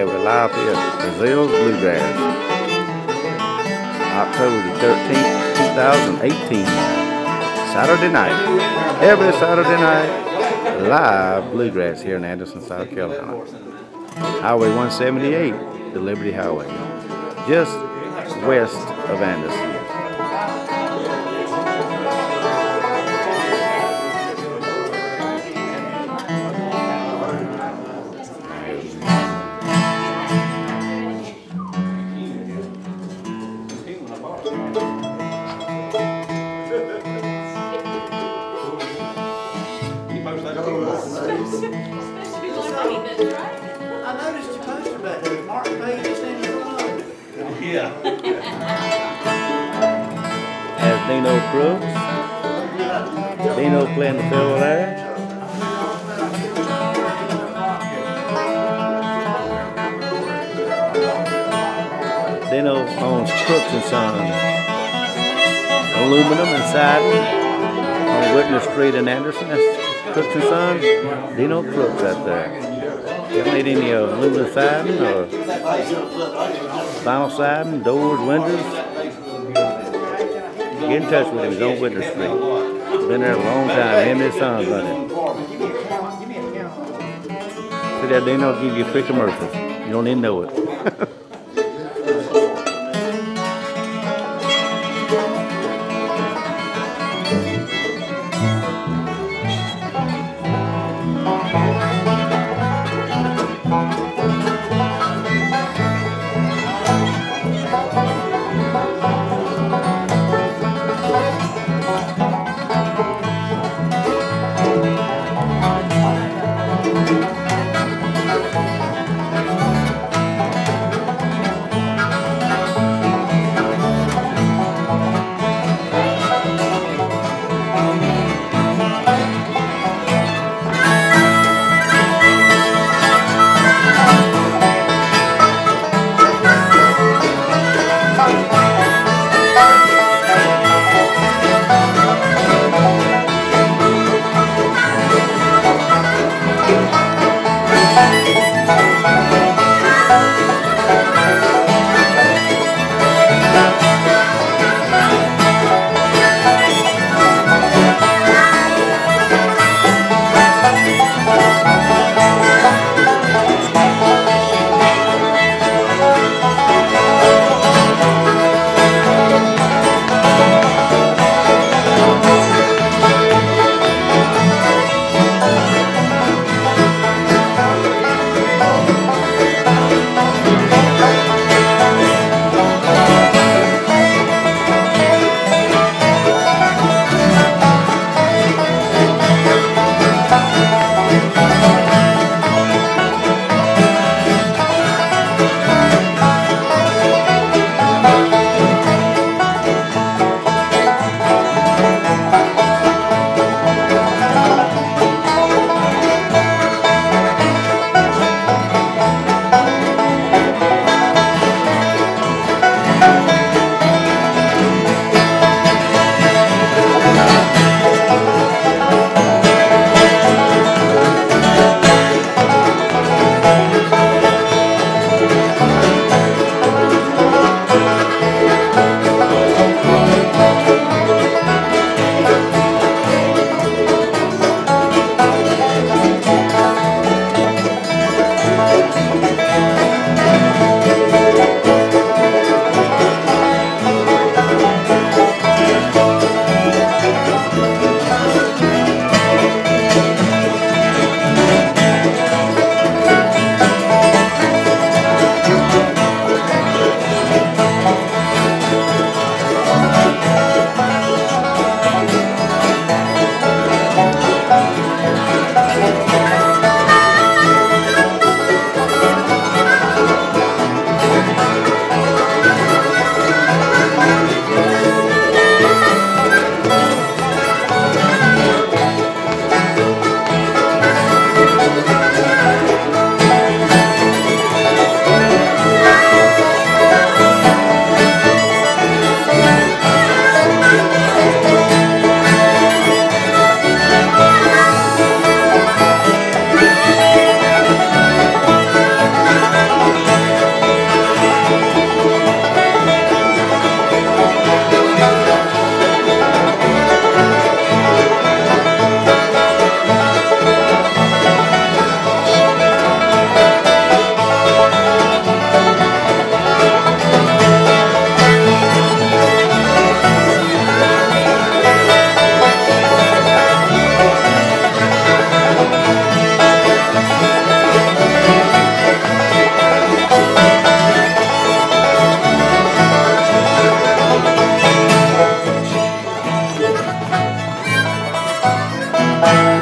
have a live here at Breazeale's Bluegrass. October the 13th, 2018. Saturday night. Every Saturday night, live Bluegrass here in Anderson, South Carolina. Highway 178, the Liberty Highway. Just west of Anderson. Oh, I noticed the poster back there, Mark Page is in the room. Yeah. As Deno Crooks. Deno playing the fiddle there. Deno owns Crooks and Sons. Aluminum and siding on Whitney Street in Anderson. That's Crooks and Sons. Deno Crooks out there. You need any uh, aluminum siding or vinyl siding, doors, windows? Get in touch with him. He's on Whitney Street. Been there a long time. Him and his son's running. See that Deno give you free commercials. You don't even know it.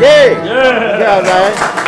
Yay! Yeah. Yeah, man. É, né?